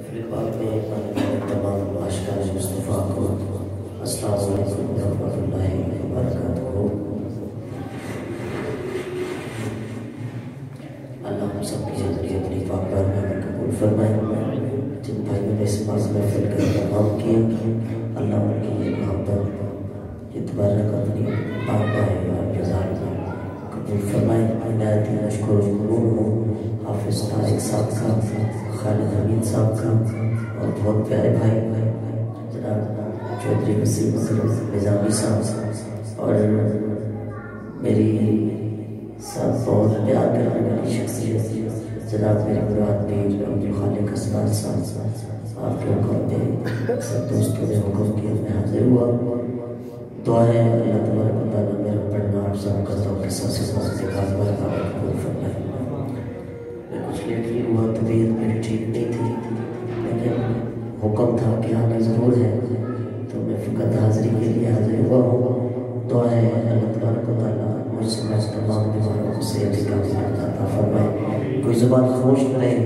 پاک میں آنے والے تمام عاشقان مصطفیٰ کو۔ السلام علیکم ورحمۃ اللہ وبرکاتہ۔ اللہ ہم سب کی حاضری اپنی پاک بارگاہ میں قبول فرمائے۔ جن بھائیوں نے اس باز محفل کا اہتمام کیا چودھری وسیم نظامی صاحب اور میری سب بہت پیار کرنے والی شخصیت جناب میرے مراد پیر عبد خالق اسمال صاحب آپ کے حکم پہ سب دوستوں نے حکم کیا میں حاضر ہوا۔ دعا ہے اللہ تبارک و تعالیٰ میرا پڑھنا آپ سب کا ذوق کے ساتھ سے بہت سے کاروبار کا قبول فرمائے۔ میں کچھ لیٹ ہی ہوا، طبیعت میری ٹھیک نہیں تھی، لیکن حکم تھا کہ آنا ضرور ہے۔ تو میں فقط حاضری کے لیے حاضر ہوا ہوں۔ دعا ہے اللہ تبارک و تعالیٰ مجھ سے میں تمام بیماروں کو صحت کامل عطا فرمائے۔ کوئی زبان خاموش کرے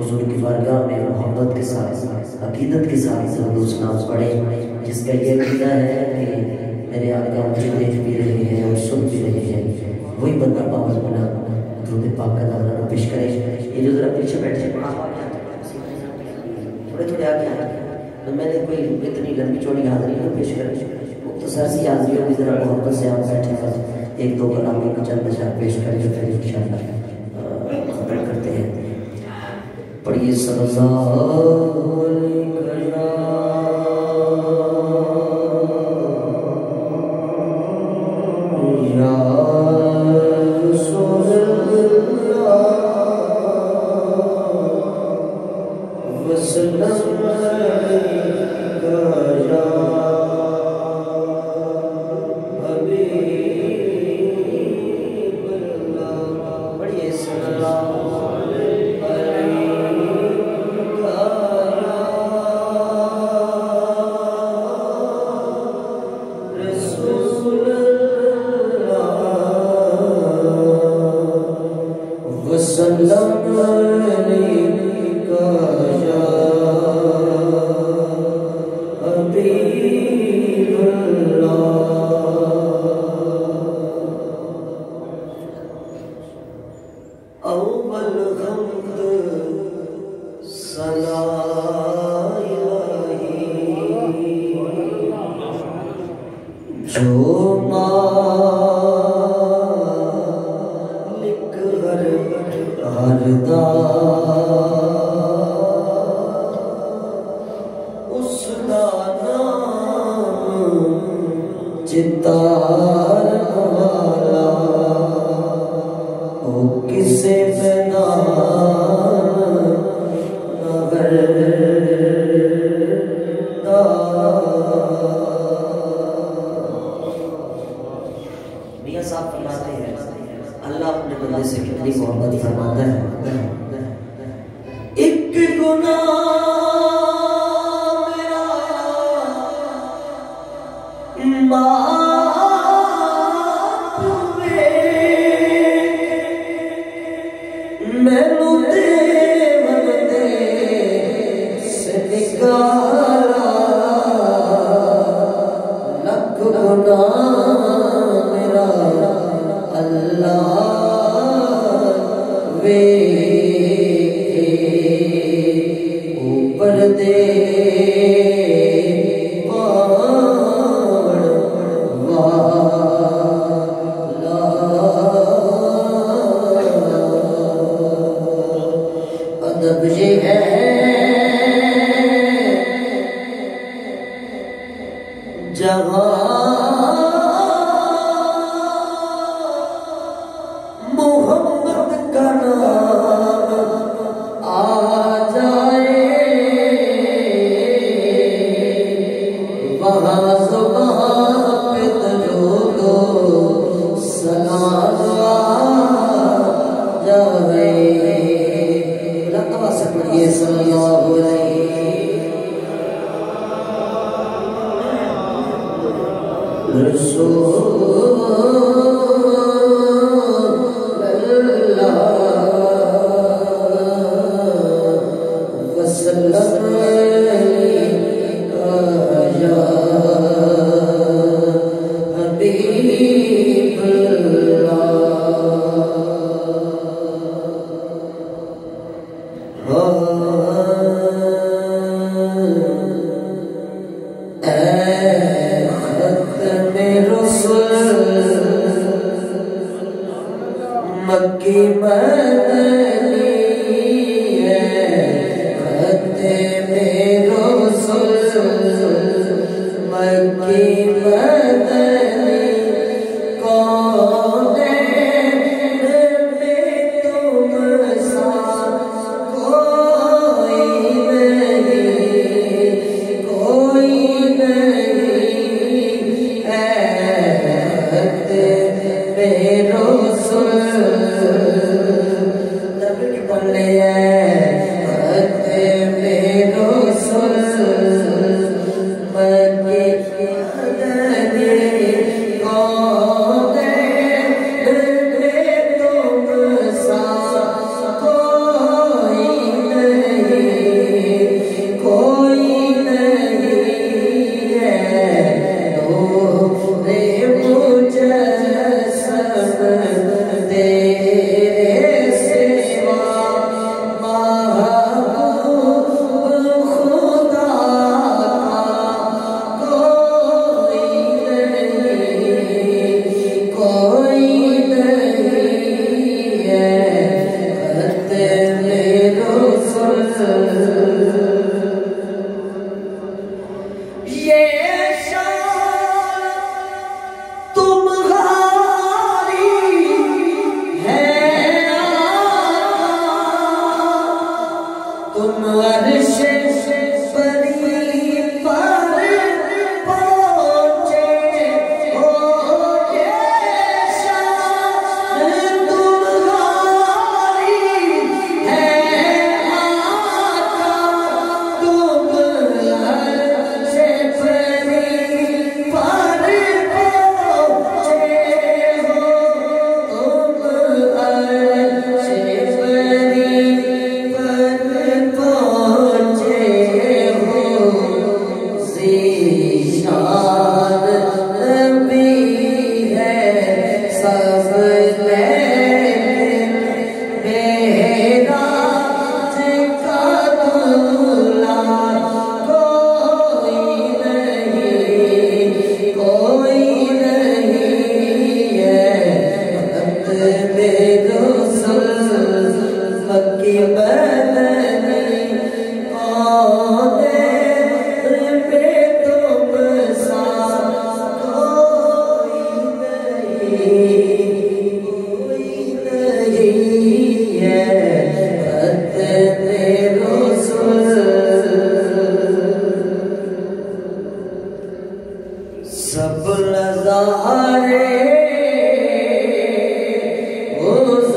حضور کی بارگاہ میں محبت کے ساتھ، عقیدت کے ساتھ ضرور نام پڑھے جس کا یہ عقیدہ ہے کہ میرے آقا مجھے دیکھ بھی رہے ہیں اور سن بھی رہے ہیں۔ وہی بندہ پاور بنا درود پاک کا نظرانہ پیش کرے۔ یہ جو ذرا پیچھے بیٹھے۔ تھوڑے تھوڑے آگے آگے۔ تو میں نے کوئی اتنی لمبی چوڑی حاضری نہ پیش کرے مختصر سی حاضریوں کی ذرا محبت سے آپ بیٹھے ہیں ایک دو کلاموں کو چند اشار پیش کریں پھر انشاءاللہ ختم کرتے ہیں۔ پڑھیے صلی اللہ علیہ وسلم Maharaj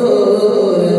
Oh.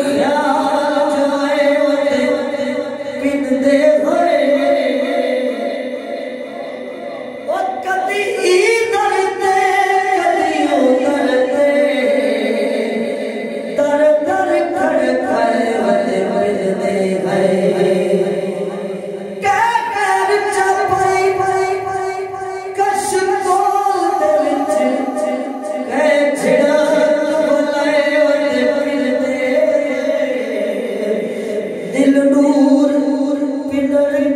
Yeah.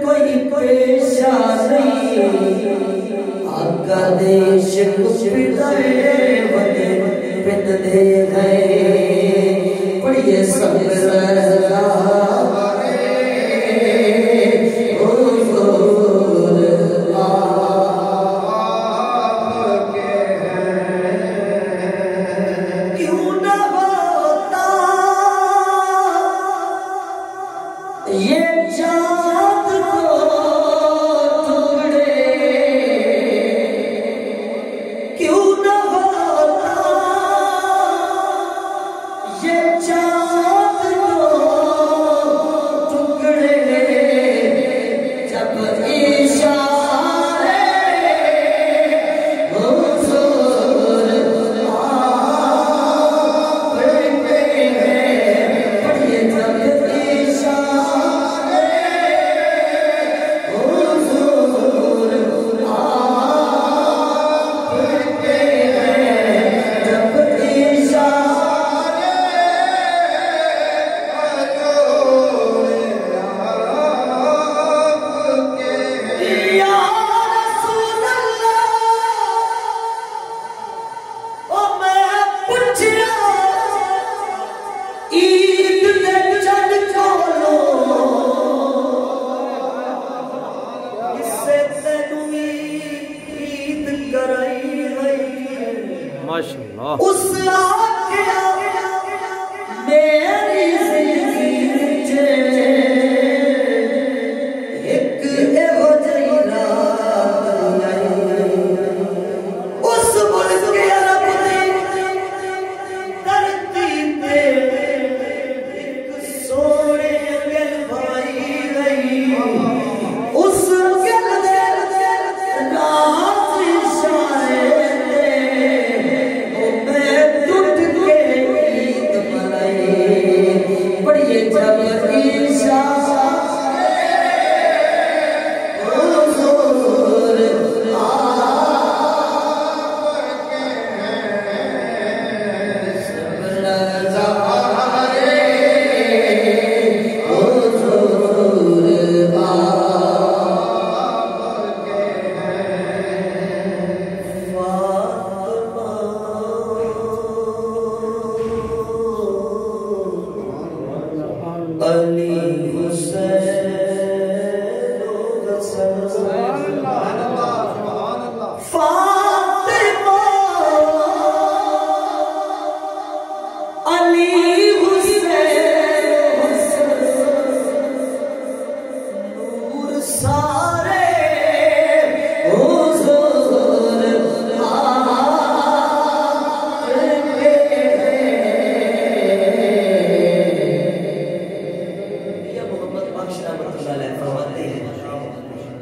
کوئی پیشانی آقا دیش کپڑے ودے پتدے گئے۔ پڑیے سب رہا 我死了。علیہ فرماتے ہیں۔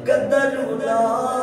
قدر اللہ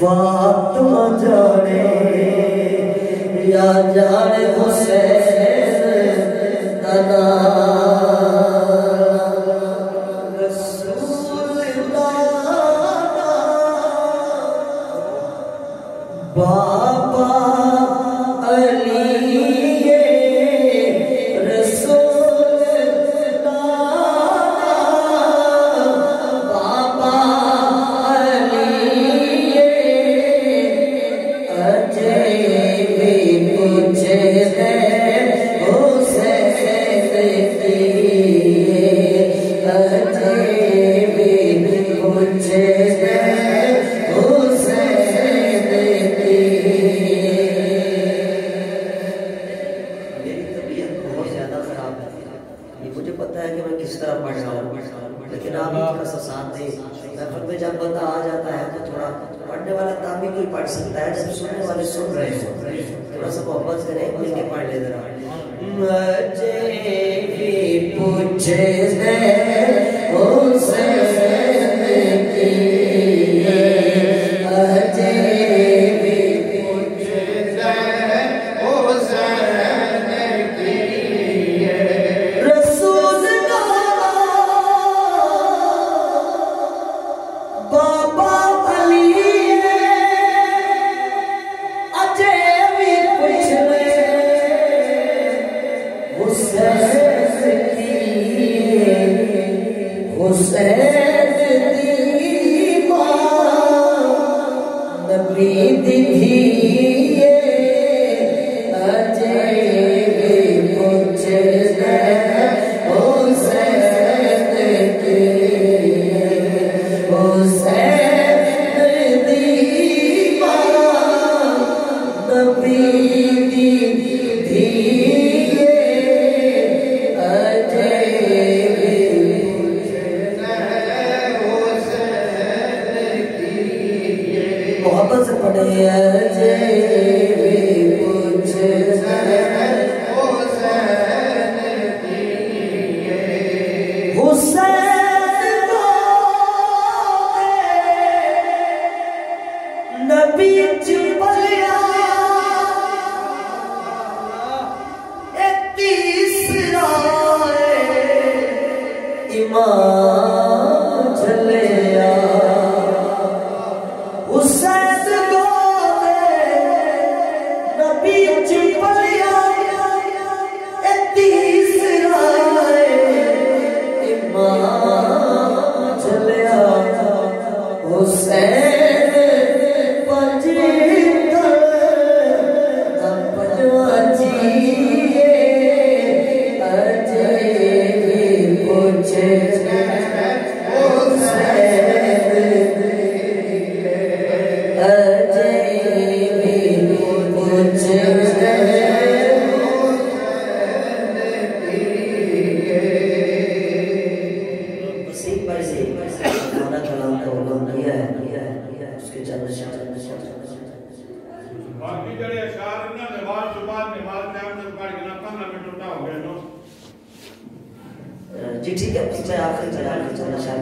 فاطمہ جانے یا جانے حسین جی ٹھیک ہے آخری آخری چلنا شاہ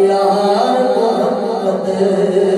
یار محمد